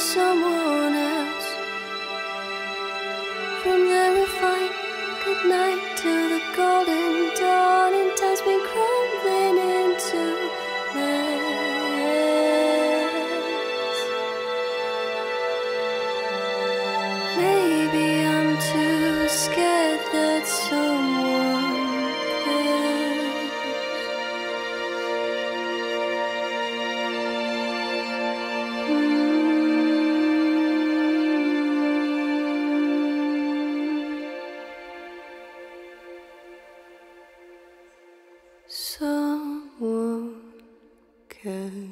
someone someone can.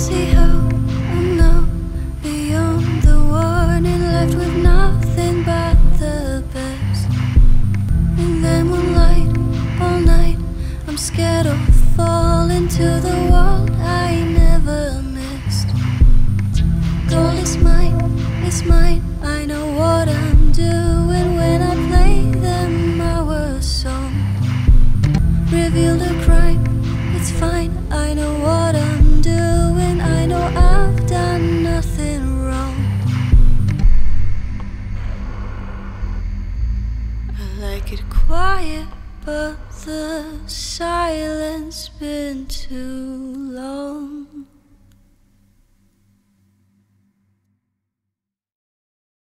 see how i beyond the warning, left with nothing but the best. And then all night, I'm scared the world I never missed. Is mine, mine. I know what I'm doing when I play them our song. Reveal the crime, it's fine. I know what. get quiet, but the silence been too long.